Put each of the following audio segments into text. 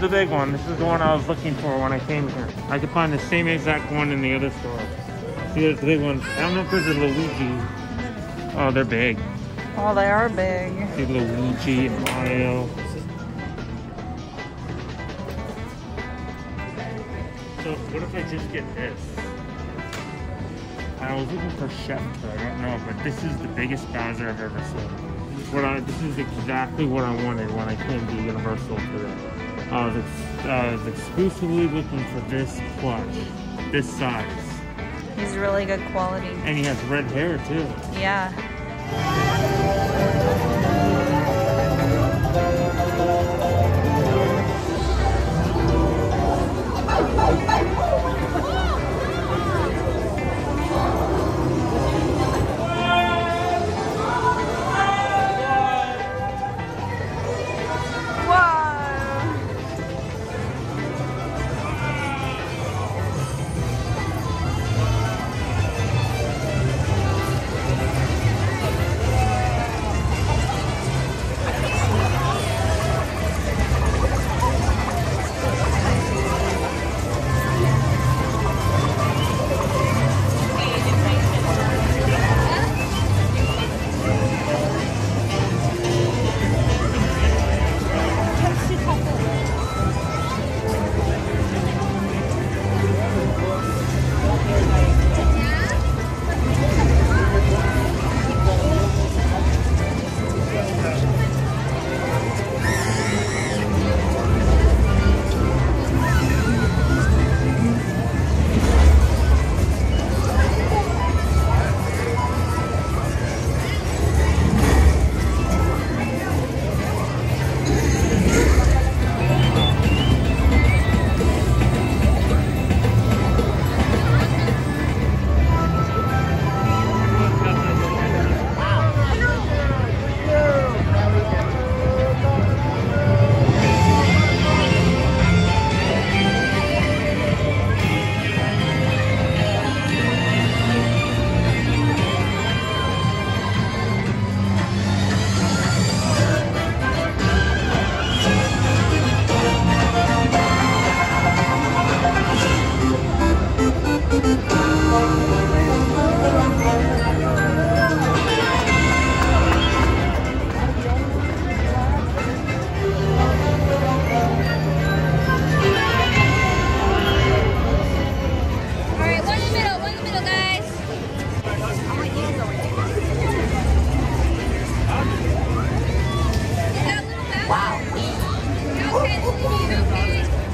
the big one. This is the one I was looking for when I came here. I could find the same exact one in the other store. See, there's the big ones. I don't know if there's a Luigi. Oh, they're big. Oh, they are big. See Luigi and Mario. So what if I just get this? I was looking for Chef, but I don't know. But this is the biggest Bowser I've ever seen. What I this is exactly what I wanted when I came to Universal today. I was I was exclusively looking for this plush, this size, He's really good quality. and he has red hair too. Yeah.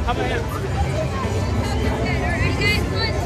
How about you? Okay, all right, guys, one,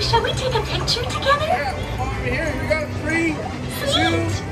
Shall we take a picture together? Well, hello there. And how do you do, Prince? Ooh, shall we take a picture together? Over here, we got three, two, Sweet. and